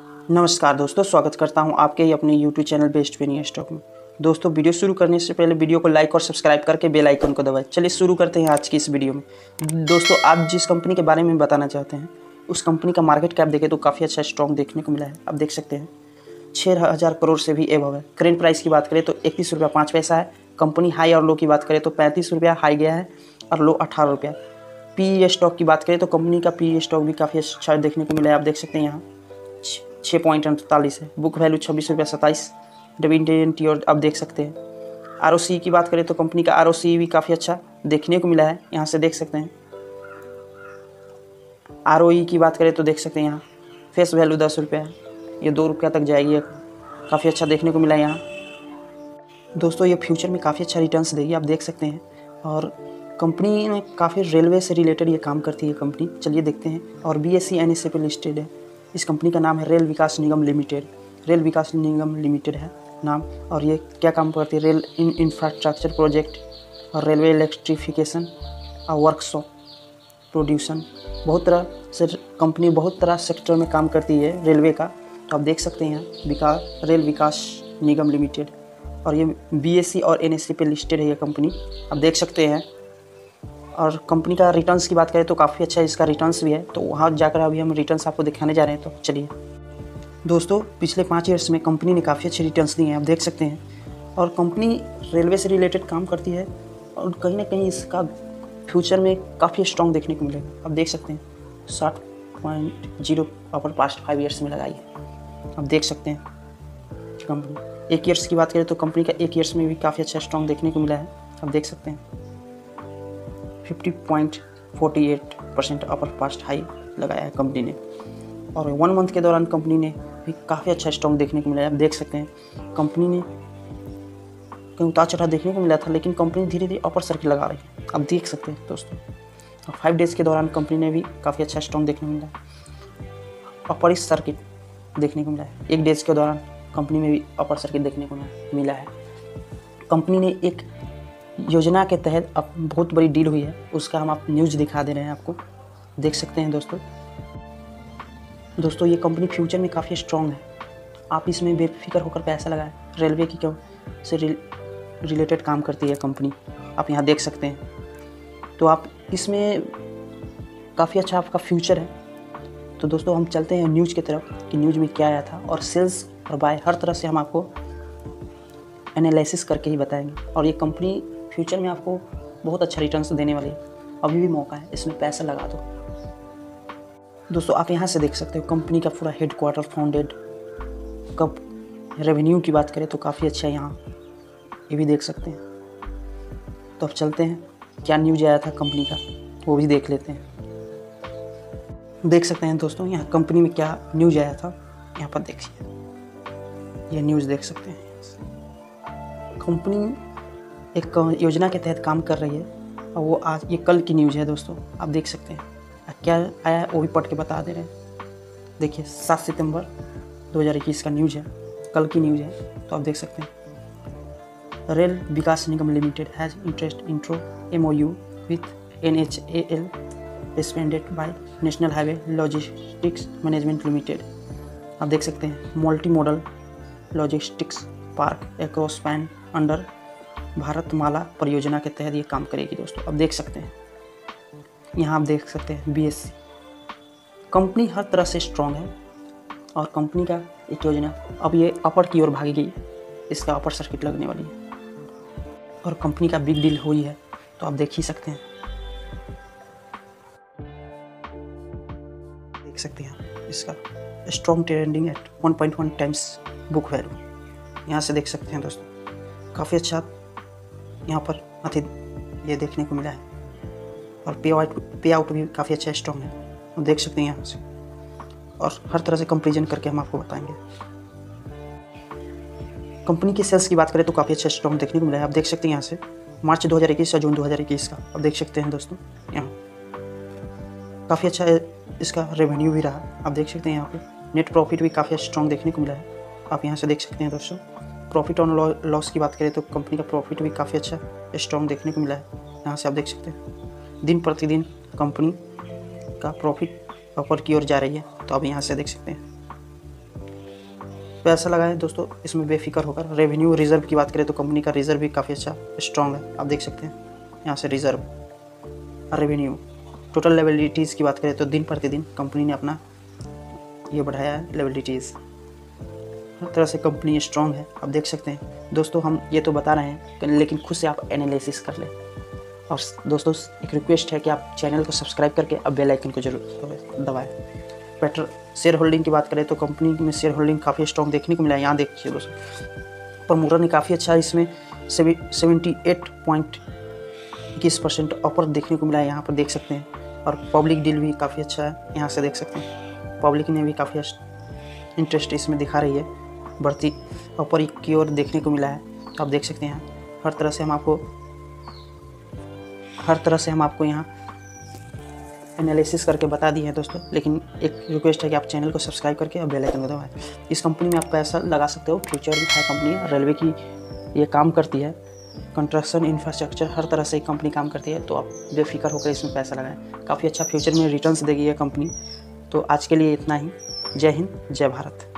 नमस्कार दोस्तों, स्वागत करता हूँ आपके ही अपने YouTube channel best penny stock में। दोस्तों, वीडियो शुरू करने से पहले वीडियो को लाइक और सब्सक्राइब करके बेल आइकन को दबाएँ। चलिए शुरू करते हैं आज की इस वीडियो में। दोस्तों, आप जिस कंपनी के बारे में बताना चाहते हैं, उस कंपनी का मार्केट कैप देखें तो काफ़ी अच्छा स्ट्रॉन्ग देखने को मिला है। आप देख सकते हैं छः हज़ार करोड़ से भी एवं है। करेंट प्राइस की बात करें तो इकतीस रुपया पाँच पैसा है। कंपनी हाई और लो की बात करें तो पैंतीस रुपया हाई गया है और लो अठारह रुपया। पी स्टॉक की बात करें तो कंपनी का पी स्टॉक भी काफ़ी अच्छा देखने को मिला है। आप देख सकते हैं यहाँ। छः पॉइंट अड़तालीस है। बुक वैल्यू छब्बीस रुपया सत्ताईस। डिविडेंड टी और आप देख सकते हैं। आर की बात करें तो कंपनी का आरओसी भी काफ़ी अच्छा देखने को मिला है। यहाँ से देख सकते हैं। आरओई की बात करें तो देख सकते हैं यहाँ। फेस वैल्यू दस रुपया है। ये दो रुपया तक जाएगी। काफ़ी अच्छा देखने को मिला है यहाँ। दोस्तों, ये फ्यूचर में काफ़ी अच्छा रिटर्न्स देगी। आप देख सकते हैं। और कंपनी में काफ़ी रेलवे से रिलेटेड ये काम करती है कंपनी चलिए देखते हैं। और B S C N S पे लिस्टेड है। इस कंपनी का नाम है rail Vikas Nigam limited. Rail Vikas Nigam limited है नाम। और ये क्या काम करती है? रेल इन इंफ्रास्ट्रक्चर प्रोजेक्ट और रेलवे इलेक्ट्रिफिकेशन और वर्कशॉप प्रोड्यूसन बहुत तरह से कंपनी बहुत तरह सेक्टर में काम करती है रेलवे का। तो आप देख सकते हैं विकास रेल विकास निगम लिमिटेड। और ये बीएससी और एन पे लिस्टेड है ये कंपनी आप देख सकते हैं और कंपनी का रिटर्न्स की बात करें तो काफ़ी अच्छा इसका रिटर्न्स भी है। तो वहाँ जाकर अभी हम रिटर्न्स आपको दिखाने जा रहे हैं तो चलिए। दोस्तों, पिछले पाँच ईयर्स में कंपनी ने काफ़ी अच्छे रिटर्न्स दिए हैं, आप देख सकते हैं। और कंपनी रेलवे से रिलेटेड काम करती है और कहीं ना कहीं इसका फ्यूचर में काफ़ी स्ट्रॉन्ग देखने को मिलेगा। आप देख सकते हैं, साठ point zero upper past five years में लगाई है। आप देख सकते हैं कंपनी एक ईयर्स की बात करें तो कंपनी का एक ईयर्स में भी काफ़ी अच्छा स्ट्रॉन्ग देखने को मिला है। आप देख सकते हैं। Fifty point forty eight percent upper fast high लगाया है कंपनी ने। और वन मंथ के दौरान कंपनी ने भी काफ़ी अच्छा स्टॉक देखने को मिला है। आप देख सकते हैं कंपनी ने कहीं उतार चढ़ाव देखने को मिला था, लेकिन कंपनी धीरे धीरे अपर सर्किट लगा रही है। आप देख सकते हैं दोस्तों। और फाइव डेज़ के दौरान कंपनी ने भी काफ़ी अच्छा स्टॉक देखने को मिला अपर सर्किट देखने को मिला है। एक डेज़ के दौरान कंपनी में भी अपर सर्किट देखने को मिला है। कंपनी ने एक योजना के तहत अब बहुत बड़ी डील हुई है। उसका हम आप न्यूज़ दिखा दे रहे हैं आपको। देख सकते हैं दोस्तों। दोस्तों, ये कंपनी फ्यूचर में काफ़ी स्ट्रॉन्ग है। आप इसमें बेफिक्र होकर पैसा लगाएँ। रेलवे की क्यों? से रिलेटेड काम करती है कंपनी। आप यहाँ देख सकते हैं। तो आप इसमें काफ़ी अच्छा आपका फ्यूचर है। तो दोस्तों, हम चलते हैं न्यूज़ की तरफ़ कि न्यूज़ में क्या आया था। और सेल्स और बाय हर तरह से हम आपको एनालिसिस करके ही बताएँगे। और ये कंपनी फ्यूचर में आपको बहुत अच्छा रिटर्न देने वाली अभी भी मौका है, इसमें पैसा लगा दो। दोस्तों, आप यहाँ से देख सकते हो कंपनी का पूरा हेड क्वार्टर फाउंडेड कब रेवेन्यू की बात करें तो काफ़ी अच्छा है यहाँ। ये भी देख सकते हैं। तो अब चलते हैं, क्या न्यूज़ आया था कंपनी का, वो भी देख लेते हैं। देख सकते हैं दोस्तों, यहाँ कंपनी में क्या न्यूज़ आया था, यहाँ पर देखिए। ये न्यूज़ देख सकते हैं। कंपनी एक योजना के तहत काम कर रही है। और वो आज, ये कल की न्यूज़ है दोस्तों। आप देख सकते हैं। क्या आया वो भी पढ़ के बता दे रहे हैं। देखिए, सात सितंबर 2021 का न्यूज़ है। कल की न्यूज़ है। तो आप देख सकते हैं। Rail Vikas Nigam limited has interest into M O U with N H A L expended by national highway logistics management limited आप देख सकते हैं multi modal logistics park across pan under Bharatmala Pariyojana के तहत ये काम करेगी दोस्तों। अब देख सकते हैं। यहाँ आप देख सकते हैं बीएससी कंपनी हर तरह से स्ट्रांग है और कंपनी का एक योजना अब ये अपर की ओर भागी भागेगी इसका अपर सर्किट लगने वाली है। और कंपनी का बिग डील हुई है तो आप देख ही सकते हैं। देख सकते हैं इसका strong trending at 1.1 times book value यहाँ से देख सकते हैं दोस्तों। काफ़ी अच्छा यहाँ पर अति ये देखने को मिला है। और पे आउट पे आउट भी काफ़ी अच्छा स्ट्रॉन्ग है। हम देख सकते हैं यहाँ से। और हर तरह से कंपेरिजन करके हम आपको बताएँगे। कंपनी के सेल्स की बात करें तो काफ़ी अच्छा स्ट्रॉन्ग देखने को मिला है। आप देख सकते हैं यहाँ से। मार्च 2021 या जून 2021 का। आप देख सकते हैं दोस्तों, यहाँ। काफ़ी अच्छा इसका रेवेन्यू भी रहा। आप देख सकते हैं यहाँ पे। नेट प्रॉफिट भी काफ़ी स्ट्रॉन्ग देखने को मिला है। आप यहाँ से देख सकते हैं दोस्तों। प्रॉफिट और लॉस की बात करें तो कंपनी का प्रॉफिट भी काफ़ी अच्छा स्ट्रॉन्ग देखने को मिला है। यहाँ से आप देख सकते हैं। दिन प्रतिदिन कंपनी का प्रॉफिट ऊपर की ओर जा रही है तो आप यहाँ से देख सकते हैं। पैसा लगाएँ दोस्तों, इसमें बेफिक्र होकर। रेवेन्यू रिज़र्व की बात करें तो कंपनी का रिज़र्व भी काफ़ी अच्छा स्ट्रॉन्ग है। आप देख सकते हैं, यहाँ से रिज़र्व रेवेन्यू टोटल लेबिलिटीज़ की बात करें तो दिन प्रतिदिन कंपनी ने अपना ये बढ़ाया है लेबिलिटीज़ तरह से कंपनी स्ट्रॉन्ग है। आप देख सकते हैं। दोस्तों, हम ये तो बता रहे हैं लेकिन खुद से आप एनालिसिस कर लें। और दोस्तों, एक रिक्वेस्ट है कि आप चैनल को सब्सक्राइब करके अब बेल आइकन को ज़रूर दबाएँ। बेटर शेयर होल्डिंग की बात करें तो कंपनी में शेयर होल्डिंग काफ़ी स्ट्रॉन्ग देखने को मिला है। यहाँ देखिए दोस्तों प्रमोटर ने काफ़ी अच्छा इसमें सेवेंटी एट पॉइंट इक्कीस परसेंट ऑफ़र देखने को मिला है। यहाँ पर देख सकते हैं। और पब्लिक डील भी काफ़ी अच्छा है। यहाँ से देख सकते हैं। पब्लिक ने भी काफ़ी इंटरेस्ट इसमें दिखा रही है। बढ़ती ऑफ़र की ओर देखने को मिला है। तो आप देख सकते हैं हर तरह से हम आपको हर तरह से हम आपको यहाँ एनालिसिस करके बता दिए हैं दोस्तों। लेकिन एक रिक्वेस्ट है कि आप चैनल को सब्सक्राइब करके और बेल आइकन को दबाएँ। इस कंपनी में आप पैसा लगा सकते हो। फ्यूचर में है कंपनी रेलवे की ये काम करती है। कंस्ट्रक्शन इंफ्रास्ट्रक्चर हर तरह से कंपनी काम करती है। तो आप बेफिक्र होकर इसमें पैसा लगाएँ। काफ़ी अच्छा फ्यूचर में रिटर्न्स देगी ये कंपनी तो आज के लिए इतना ही। जय हिंद, जय भारत।